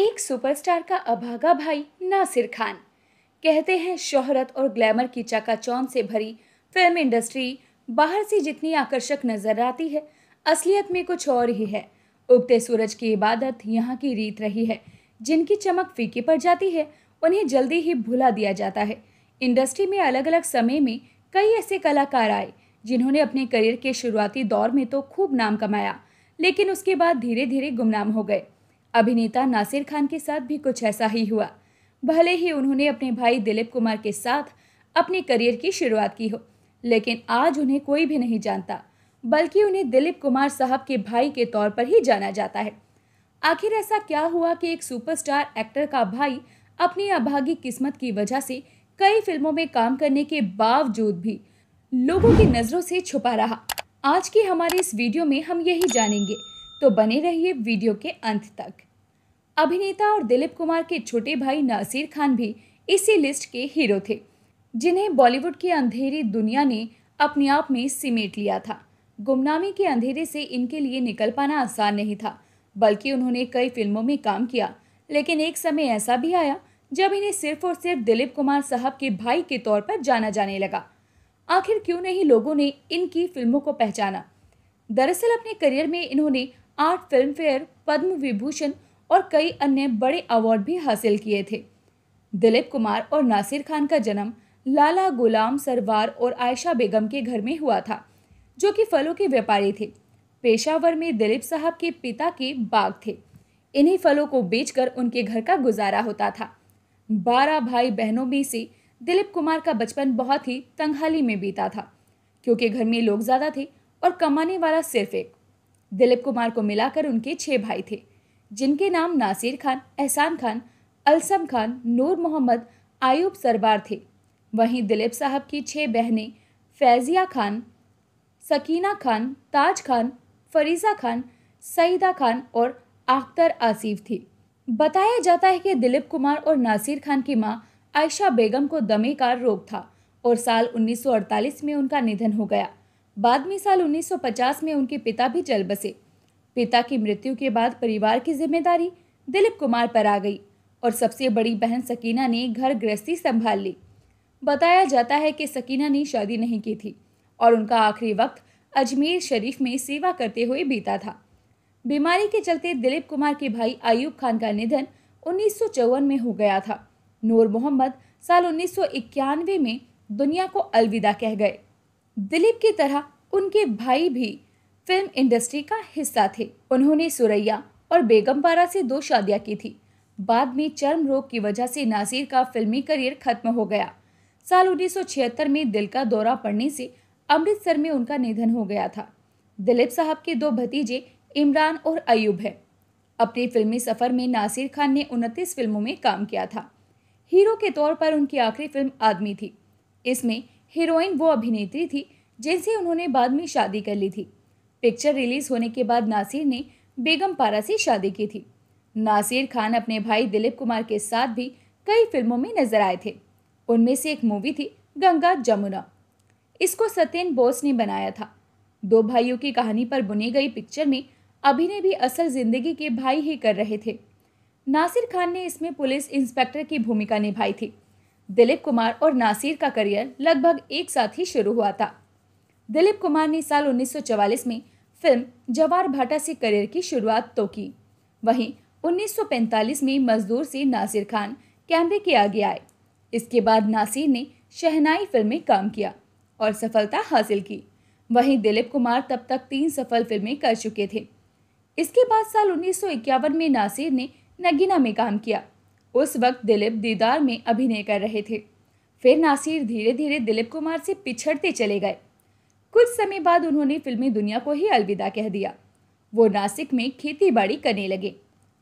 एक सुपरस्टार का अभागा भाई नासिर खान। कहते हैं शोहरत और ग्लैमर की चकाचौंध से भरी फ़िल्म इंडस्ट्री बाहर से जितनी आकर्षक नज़र आती है, असलियत में कुछ और ही है। उगते सूरज की इबादत यहाँ की रीत रही है, जिनकी चमक फीकी पड़ जाती है, उन्हें जल्दी ही भुला दिया जाता है। इंडस्ट्री में अलग अलग समय में कई ऐसे कलाकार आए, जिन्होंने अपने करियर के शुरुआती दौर में तो खूब नाम कमाया, लेकिन उसके बाद धीरे धीरे गुमनाम हो गए। अभिनेता नासिर खान के साथ भी कुछ ऐसा ही हुआ। भले ही उन्होंने अपने भाई दिलीप कुमार के साथ अपने करियर की शुरुआत की हो, लेकिन आज उन्हें कोई भी नहीं जानता, बल्कि उन्हें दिलीप कुमार साहब के भाई के तौर पर ही जाना जाता है। आखिर ऐसा क्या हुआ कि एक सुपरस्टार एक्टर का भाई अपनी अभागी किस्मत की वजह से कई फ़िल्मों में काम करने के बावजूद भी लोगों की नज़रों से छुपा रहा? आज की हमारी इस वीडियो में हम यही जानेंगे तो बने रहिए वीडियो के अंत तक। अभिनेता और दिलीप कुमार के छोटे भाई नासिर खान भी इसी लिस्ट के हीरो थे, जिन्हें बॉलीवुड की अंधेरी दुनिया ने अपने आप में सिमेट लिया था। गुमनामी के अंधेरे से इनके लिए निकल पाना आसान नहीं था, बल्कि उन्होंने कई फ़िल्मों में काम किया। लेकिन एक समय ऐसा भी आया, जब इन्हें सिर्फ़ और सिर्फ़ दिलीप कुमार साहब के भाई के तौर पर जाना जाने लगा। आखिर क्यों नहीं लोगों ने इनकी फ़िल्मों को पहचाना? दरअसल अपने करियर में इन्होंने आठ फ़िल्म फेयर पद्म विभूषण और कई अन्य बड़े अवार्ड भी हासिल किए थे। दिलीप कुमार और नासिर खान का जन्म लाला गुलाम सरवार और आयशा बेगम के घर में हुआ था, जो कि फलों के व्यापारी थे। पेशावर में दिलीप साहब के पिता के बाग थे। इन्हीं फलों को बेचकर उनके घर का गुजारा होता था। बारह भाई बहनों में से दिलीप कुमार का बचपन बहुत ही तंगहाली में बीता था, क्योंकि घर में लोग ज़्यादा थे और कमाने वाला सिर्फ़ एक दिलीप कुमार को मिलाकर उनके छह भाई थे, जिनके नाम नासिर खान, एहसान खान, अलसम खान, नूर मोहम्मद, आयूब सरबार थे। वहीं दिलीप साहब की छह बहनें, फैजिया खान, सकीना खान, ताज खान, फरीज़ा खान, सईदा खान और आख्तर आसिफ थी। बताया जाता है कि दिलीप कुमार और नासिर खान की माँ आयशा बेगम को दमे का रोग था और साल 1948 में उनका निधन हो गया। बाद में साल 1950 में उनके पिता भी चल बसे। पिता की मृत्यु के बाद परिवार की ज़िम्मेदारी दिलीप कुमार पर आ गई और सबसे बड़ी बहन सकीना ने घर गृहस्थी संभाल ली। बताया जाता है कि सकीना ने शादी नहीं की थी और उनका आखिरी वक्त अजमेर शरीफ में सेवा करते हुए बीता था। बीमारी के चलते दिलीप कुमार के भाई आयूब खान का निधन उन्नीस सौ चौवन में हो गया था। नूर मोहम्मद साल उन्नीस सौ इक्यानवे में दुनिया को अलविदा कह गए। दिलीप की तरह उनके भाई भी फ़िल्म इंडस्ट्री का हिस्सा थे। उन्होंने सुरैया और बेगमपारा से दो शादियाँ की थी। बाद में चर्म रोग की वजह से नासिर का फिल्मी करियर खत्म हो गया। साल उन्नीस में दिल का दौरा पड़ने से अमृतसर में उनका निधन हो गया था। दिलीप साहब के दो भतीजे इमरान और अयूब है। अपने फिल्मी सफ़र में नासिर खान ने उनतीस फ़िल्मों में काम किया था। हीरो के तौर पर उनकी आखिरी फ़िल्म आदमी थी। इसमें हीरोइन वो अभिनेत्री थी जिनसे उन्होंने बाद में शादी कर ली थी। पिक्चर रिलीज़ होने के बाद नासिर ने बेगम पारा से शादी की थी। नासिर खान अपने भाई दिलीप कुमार के साथ भी कई फ़िल्मों में नज़र आए थे। उनमें से एक मूवी थी गंगा जमुना। इसको सत्यन बोस ने बनाया था। दो भाइयों की कहानी पर बुनी गई पिक्चर में अभिनय भी असल ज़िंदगी के भाई ही कर रहे थे। नासिर खान ने इसमें पुलिस इंस्पेक्टर की भूमिका निभाई थी। दिलीप कुमार और नासिर का करियर लगभग एक साथ ही शुरू हुआ था। दिलीप कुमार ने साल 1944 में फ़िल्म जवार भाटा से करियर की शुरुआत तो की। वहीं 1945 में मजदूर से नासिर खान कैमरे के आगे आए। इसके बाद नासिर ने शहनाई फ़िल्म में काम किया और सफलता हासिल की। वहीं दिलीप कुमार तब तक तीन सफल फ़िल्में कर चुके थे। इसके बाद साल उन्नीस सौ इक्यावन में नासिर ने नगीना में काम किया। उस वक्त दिलीप दीदार में अभिनय कर रहे थे। फिर नासिर धीरे धीरे दिलीप कुमार से पिछड़ते चले गए। कुछ समय बाद उन्होंने फिल्मी दुनिया को ही अलविदा कह दिया। वो नासिक में खेती बाड़ी करने लगे।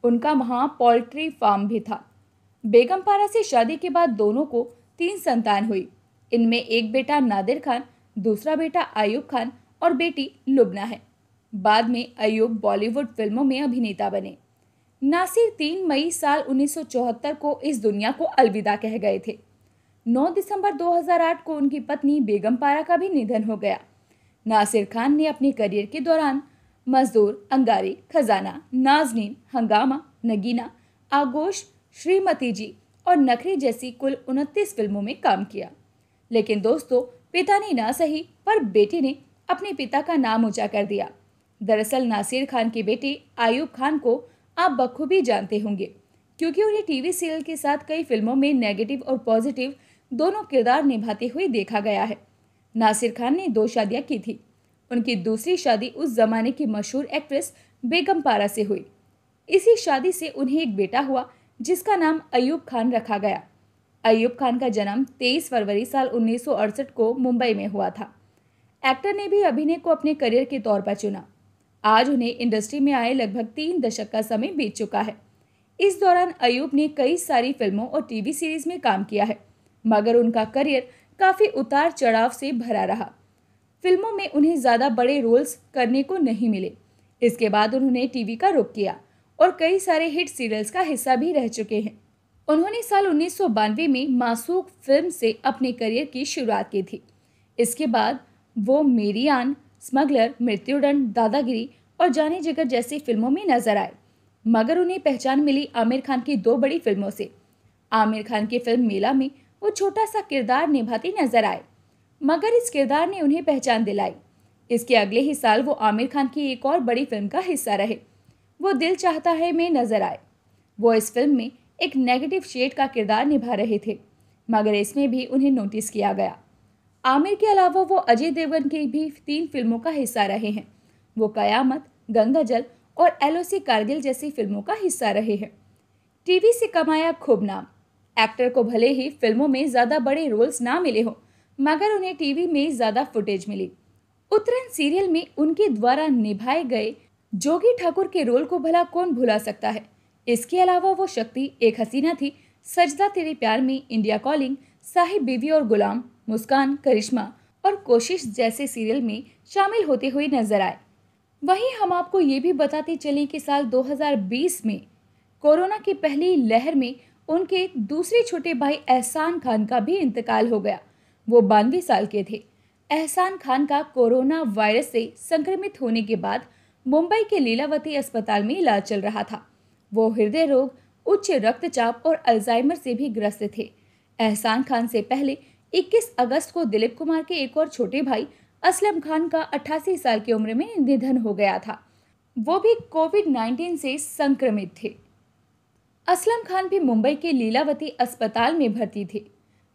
उनका वहाँ पोल्ट्री फार्म भी था। बेगमपारा से शादी के बाद दोनों को तीन संतान हुई। इनमें एक बेटा नादिर खान, दूसरा बेटा आयूब खान और बेटी लुबना है। बाद में अयूब बॉलीवुड फ़िल्मों में अभिनेता बने। नासिर तीन मई साल 1974 को इस दुनिया को अलविदा कह गए थे। 9 दिसंबर 2008 को उनकी पत्नी बेगम पारा का भी निधन हो गया। नासिर खान ने अपने करियर के दौरान मजदूर, अंगारी, खजाना, नाजनीन, हंगामा, नगीना, आगोश, श्रीमती जी और नखरी जैसी कुल उनतीस फ़िल्मों में काम किया। लेकिन दोस्तों, पिता ने ना सही, पर बेटी ने अपने पिता का नाम ऊँचा कर दिया। दरअसल नासिर खान के बेटे आयूब खान को आप बखूबी जानते होंगे, क्योंकि उन्हें टीवी सीरियल के साथ कई फ़िल्मों में नेगेटिव और पॉजिटिव दोनों किरदार निभाते हुए देखा गया है। नासिर खान ने दो शादियाँ की थी। उनकी दूसरी शादी उस जमाने की मशहूर एक्ट्रेस बेगम पारा से हुई। इसी शादी से उन्हें एक बेटा हुआ, जिसका नाम अयूब खान रखा गया। अयूब खान का जन्म 23 फरवरी साल उन्नीस सौ अड़सठ को मुंबई में हुआ था। एक्टर ने भी अभिनय को अपने करियर के तौर पर चुना। आज उन्हें इंडस्ट्री में आए लगभग तीन दशक का समय बीत चुका है। इस दौरान अयूब ने कई सारी फ़िल्मों और टीवी सीरीज़ में काम किया है, मगर उनका करियर काफ़ी उतार चढ़ाव से भरा रहा। फ़िल्मों में उन्हें ज़्यादा बड़े रोल्स करने को नहीं मिले। इसके बाद उन्होंने टीवी का रुख किया और कई सारे हिट सीरियल्स का हिस्सा भी रह चुके हैं। उन्होंने साल उन्नीस सौ बानवे में मासूक फ़िल्म से अपने करियर की शुरुआत की थी। इसके बाद वो मेरी आन स्मगलर, मृत्युदंड, दादागिरी और जाने जिगर जैसी फ़िल्मों में नज़र आए। मगर उन्हें पहचान मिली आमिर खान की दो बड़ी फ़िल्मों से। आमिर खान की फ़िल्म मेला में वो छोटा सा किरदार निभाते नज़र आए। मगर इस किरदार ने उन्हें पहचान दिलाई। इसके अगले ही साल वो आमिर खान की एक और बड़ी फ़िल्म का हिस्सा रहे। वो दिल चाहता है में नज़र आए। वो इस फ़िल्म में एक नेगेटिव शेड का किरदार निभा रहे थे। मगर इसमें भी उन्हें नोटिस किया गया। आमिर के अलावा वो अजय देवगन की भी तीन फ़िल्मों का हिस्सा रहे हैं। वो कयामत, गंगा जल और एलओसी कारगिल जैसी फ़िल्मों का हिस्सा रहे हैं। टीवी से कमाया खूब नाम। एक्टर को भले ही फ़िल्मों में ज़्यादा बड़े रोल्स ना मिले हों, मगर उन्हें टीवी में ज़्यादा फुटेज मिली। उत्तरायण सीरियल में उनके द्वारा निभाए गए जोगी ठाकुर के रोल को भला कौन भुला सकता है? इसके अलावा वो शक्ति, एक हसीना थी, सजदा तेरे प्यार में, इंडिया कॉलिंग साहिब बीवी और गुलाम, मुस्कान, करिश्मा और कोशिश जैसे सीरियल में शामिल होते हुए नज़र आए। वहीं हम आपको ये भी बताते चले कि साल 2020 में कोरोना की पहली लहर में उनके दूसरे छोटे भाई एहसान खान का भी इंतकाल हो गया। वो बानवे साल के थे। एहसान खान का कोरोना वायरस से संक्रमित होने के बाद मुंबई के लीलावती अस्पताल में इलाज चल रहा था। वो हृदय रोग, उच्च रक्तचाप और अल्जाइमर से भी ग्रस्त थे। एहसान खान से पहले 21 अगस्त को दिलीप कुमार के एक और छोटे भाई असलम खान का 88 साल की उम्र में निधन हो गया था। वो भी कोविड 19 से संक्रमित थे। असलम खान भी मुंबई के लीलावती अस्पताल में भर्ती थे।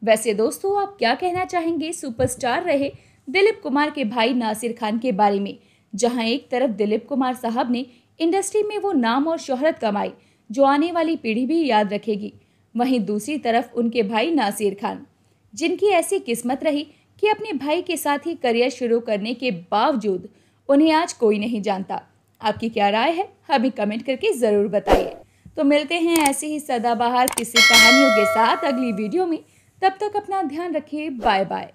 वैसे दोस्तों, आप क्या कहना चाहेंगे? सुपरस्टार रहे दिलीप कुमार के भाई नासिर खान के बारे में, जहाँ एक तरफ़ दिलीप कुमार साहब ने इंडस्ट्री में वो नाम और शोहरत कमाई, जो आने वाली पीढ़ी भी याद रखेगी वहीं दूसरी तरफ़ उनके भाई नासिर खान, जिनकी ऐसी किस्मत रही कि अपने भाई के साथ ही करियर शुरू करने के बावजूद उन्हें आज कोई नहीं जानता। आपकी क्या राय है? हमें कमेंट करके ज़रूर बताइए। तो मिलते हैं ऐसे ही सदाबहार किसी कहानियों के साथ अगली वीडियो में। तब तक अपना ध्यान रखिए। Bye bye